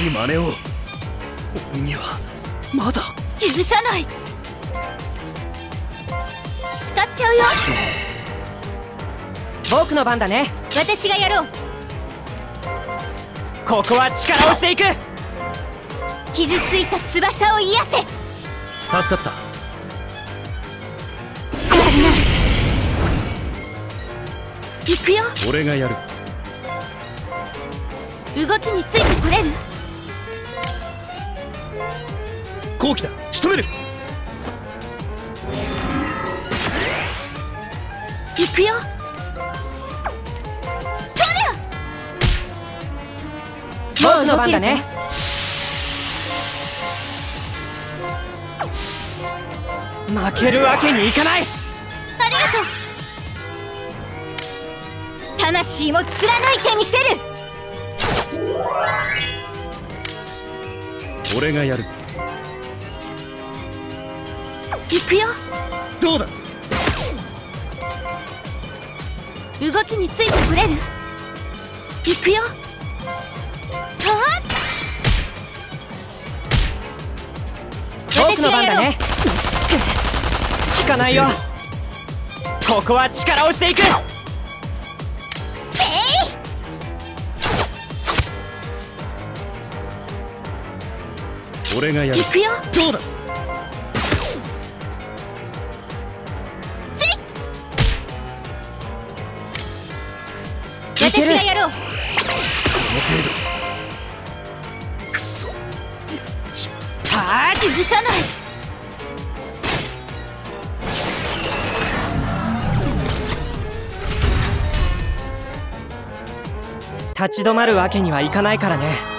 しい真似を。俺にはまだ。許さない。使っちゃうよ。僕の番だね。私がやろう。ここは力をしていく。傷ついた翼を癒せ。助かった。行くよ。俺がやる。動きについてこれる？後期だ仕留める。行くよ。僕の番だね負けるわけにいかない。ありがとう。魂も貫いてみせる俺がやる。行くよ。どうだ？動きについてこれる？行くよ。はあ僕の番だね。引かないよ。ここは力をしていく俺がやる。行くよ。どうだ？私がやろう。この程度。くそ。はあ許さない。立ち止まるわけにはいかないからね